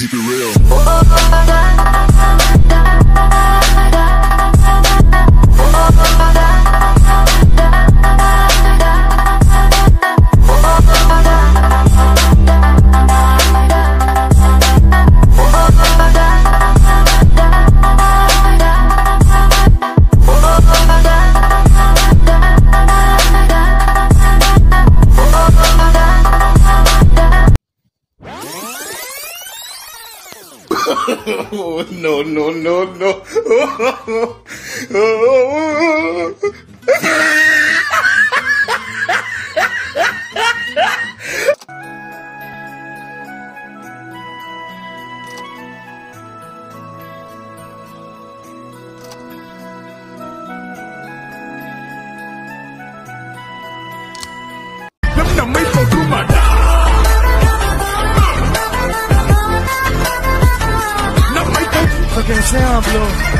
Keep it real. Oh, no, no, no, no. exemplo.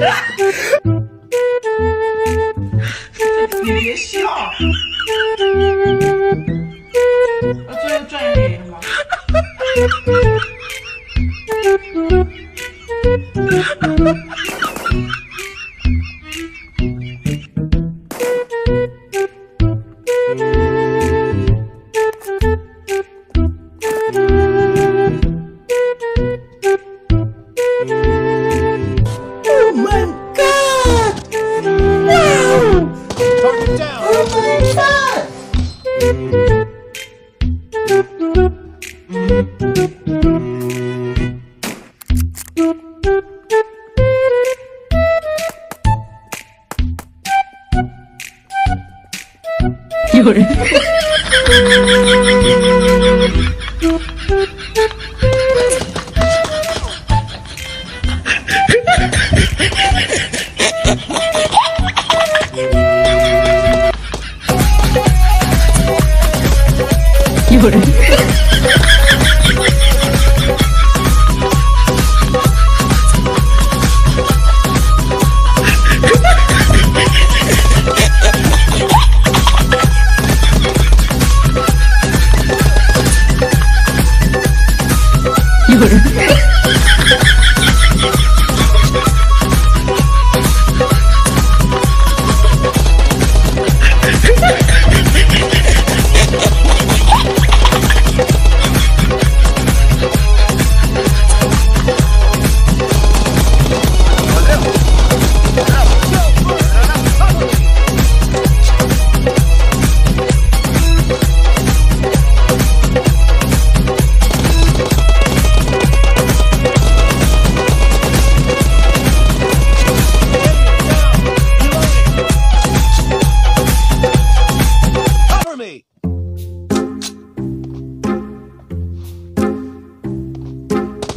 啊 哈 Lord.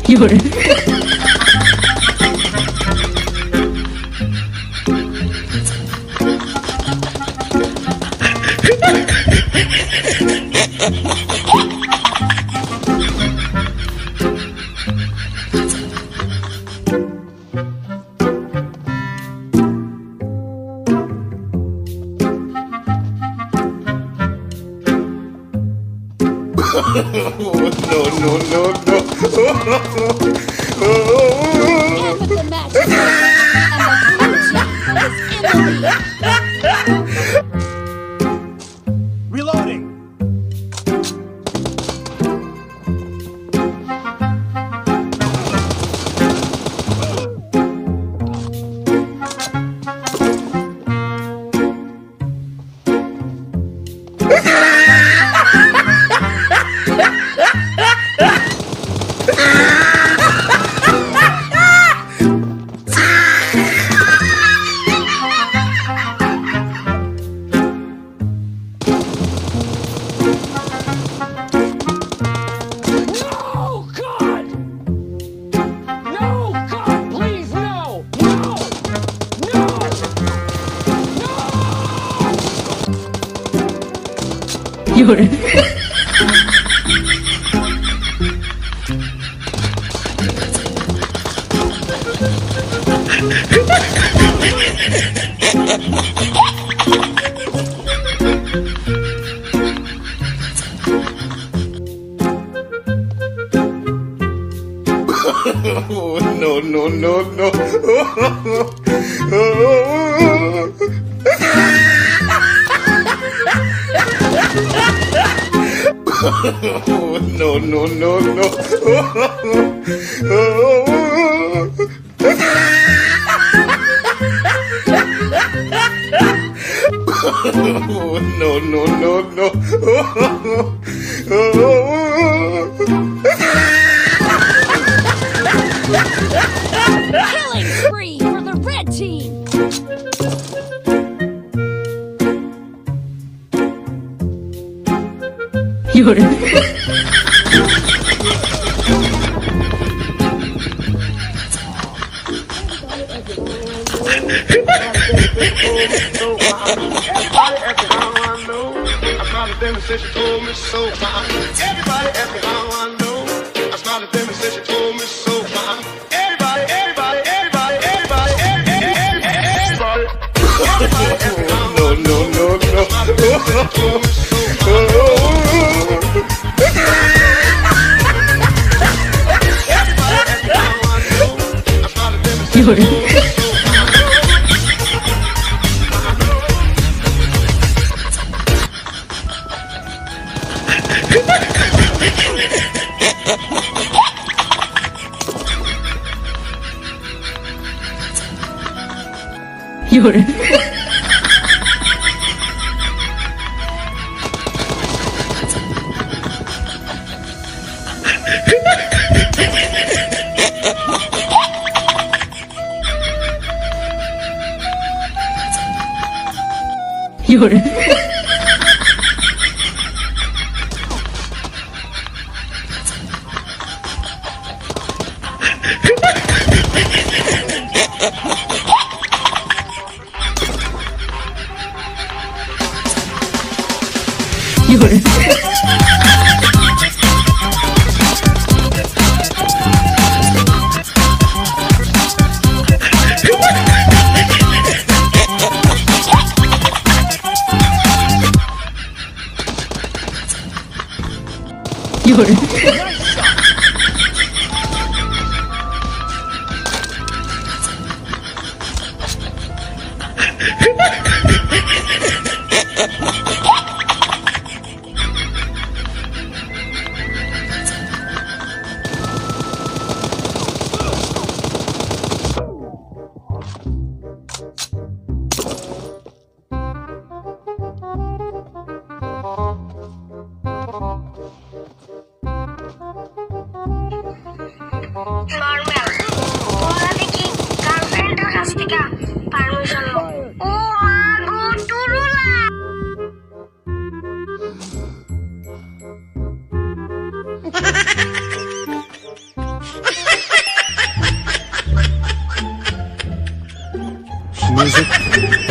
有人。no, no, no, no. 有人。Oh, no, no, no, no. no, no, no, no. oh. oh, no, no, no, no. oh. Killing spree. 有人。no, no, no, no. 有人。有人。有人 Music.